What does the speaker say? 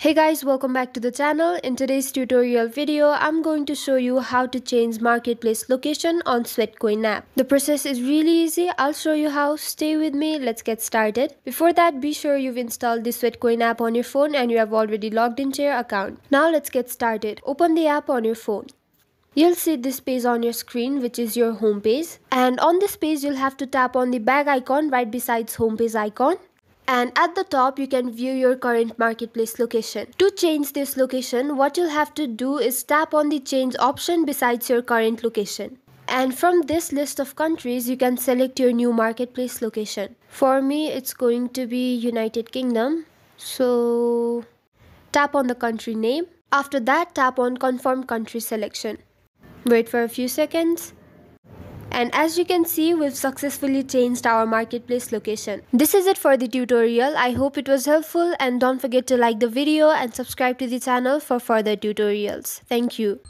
Hey guys, welcome back to the channel. In today's tutorial video, I'm going to show you how to change marketplace location on Sweatcoin app. The process is really easy. I'll show you how. Stay with me. Let's get started. Before that, be sure you've installed the Sweatcoin app on your phone and you have already logged into your account. Now let's get started. Open the app on your phone. You'll see this page on your screen which is your home page and on this page you'll have to tap on the bag icon right besides home page icon and at the top you can view your current marketplace location. To change this location, what you'll have to do is tap on the change option besides your current location. And from this list of countries, you can select your new marketplace location. For me, it's going to be United Kingdom. So tap on the country name. After that, tap on confirm country selection. Wait for a few seconds. And as you can see, we've successfully changed our marketplace location. This is it for the tutorial. I hope it was helpful and don't forget to like the video and subscribe to the channel for further tutorials. Thank you.